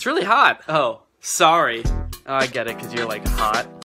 It's really hot. Oh, sorry. Oh, I get it, because you're like hot.